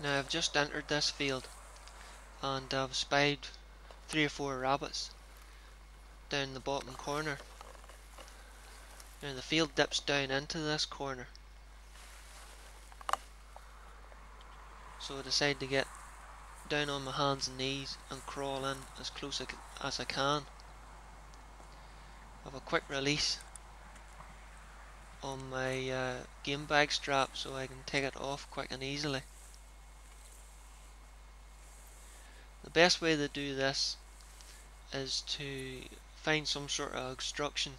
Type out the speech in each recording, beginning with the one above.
Now I've just entered this field and I've spied three or four rabbits down the bottom corner. Now the field dips down into this corner. So I decide to get down on my hands and knees and crawl in as close as I can. Have a quick release on my uh, game bag strap so I can take it off quick and easily. The best way to do this is to find some sort of obstruction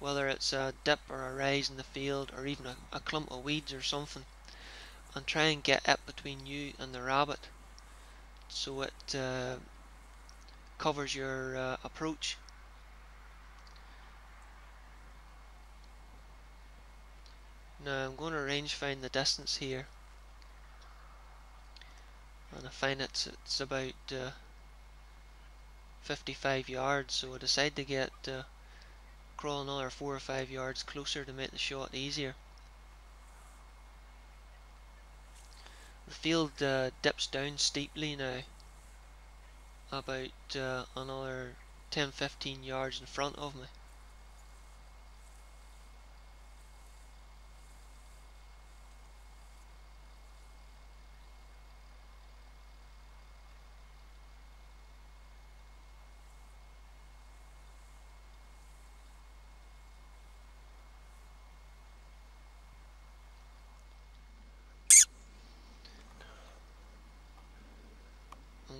whether it's a dip or a rise in the field or even a, a clump of weeds or something and try and get it between you and the rabbit so it uh, covers your uh, approach. Now I'm going to range find the distance here and I find it's, it's about uh, 55 yards so I decide to get uh, crawl another 4 or 5 yards closer to make the shot easier. The field uh, dips down steeply now about uh, another 10-15 yards in front of me.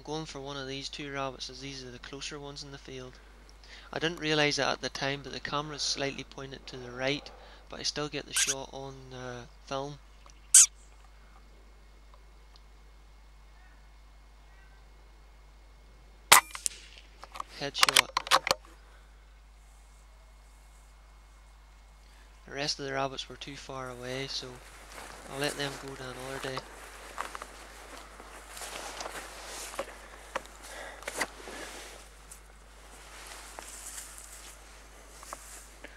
Going for one of these two rabbits as these are the closer ones in the field. I didn't realise that at the time but the camera is slightly pointed to the right but I still get the shot on uh, film. Headshot. The rest of the rabbits were too far away so I'll let them go down another day.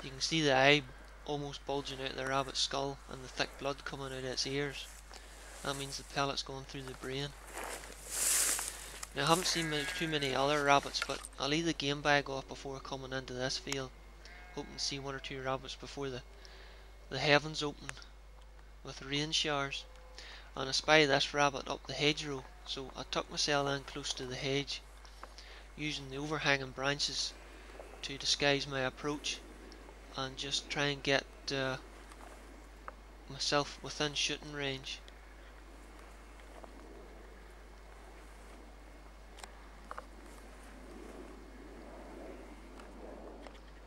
You can see the eye almost bulging out the rabbit's skull and the thick blood coming out of its ears. That means the pellet's going through the brain. Now I haven't seen too many other rabbits but I'll leave the game bag off before coming into this field. Hoping to see one or two rabbits before the, the heavens open with rain showers. And I spy this rabbit up the hedgerow so I tuck myself in close to the hedge using the overhanging branches to disguise my approach and just try and get uh, myself within shooting range.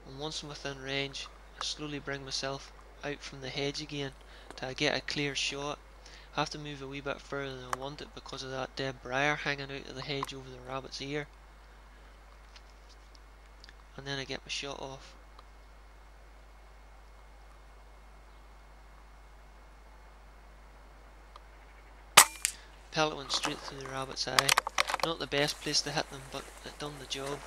And once I'm within range, I slowly bring myself out from the hedge again I get a clear shot. I have to move a wee bit further than I want it because of that dead briar hanging out of the hedge over the rabbit's ear. And then I get my shot off. Pellet went straight through the rabbit's eye. Not the best place to hit them, but it done the job.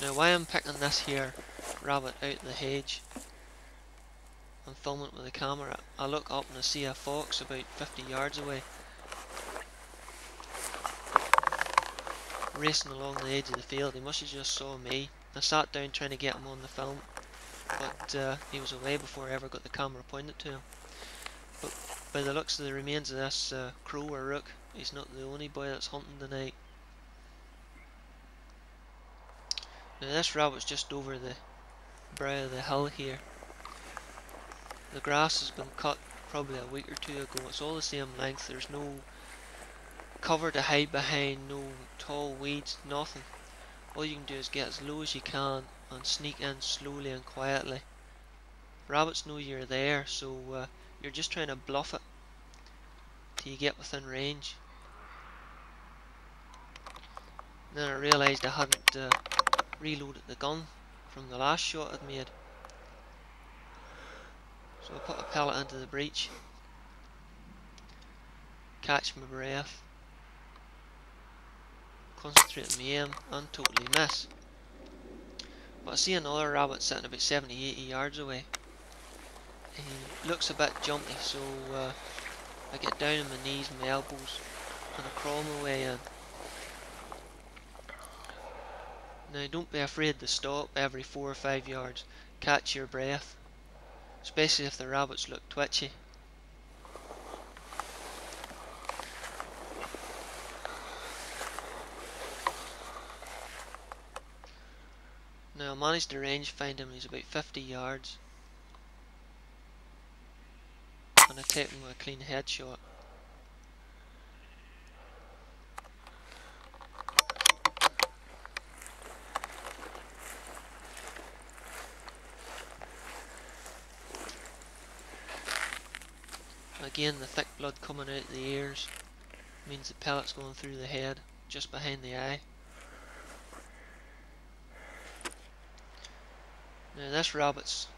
Now why I'm picking this here rabbit out the hedge and filming it with the camera, I look up and I see a fox about 50 yards away. Racing along the edge of the field, he must have just saw me. I sat down trying to get him on the film, but uh, he was away before I ever got the camera pointed to him. But by the looks of the remains of this uh, crow or rook, he's not the only boy that's hunting tonight. Now this rabbit's just over the brow of the hill here. The grass has been cut probably a week or two ago. It's all the same length. There's no cover to hide behind, no tall weeds, nothing. All you can do is get as low as you can and sneak in slowly and quietly. Rabbits know you're there, so uh, you're just trying to bluff it till you get within range. then I realised I hadn't uh, reloaded the gun from the last shot I'd made. So I put a pellet into the breech, catch my breath, concentrate on my aim and totally miss. But I see another rabbit sitting about 70-80 yards away he looks a bit jumpy, so uh, I get down on my knees and my elbows and I crawl my way in. Now don't be afraid to stop every 4 or 5 yards, catch your breath, especially if the rabbits look twitchy. Now I managed to range find him, he's about 50 yards. Him with a clean headshot. Again the thick blood coming out the ears means the pellet's going through the head just behind the eye. Now this rabbit's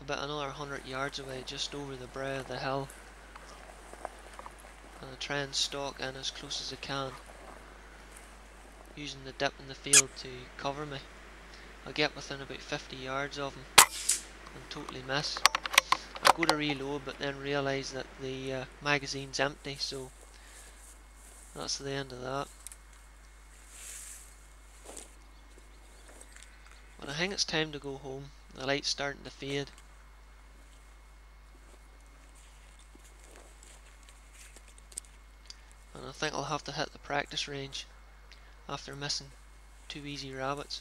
about another hundred yards away, just over the brow of the hill. And I try and stalk in as close as I can, using the dip in the field to cover me. I get within about 50 yards of him and totally miss. I go to reload but then realise that the uh, magazine's empty so that's the end of that. But I think it's time to go home. The light's starting to fade. I think I'll have to hit the practice range after missing two easy rabbits.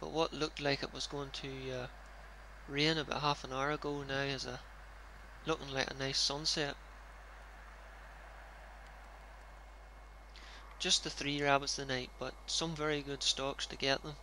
But what looked like it was going to uh, rain about half an hour ago now is a looking like a nice sunset. Just the three rabbits the night, but some very good stalks to get them.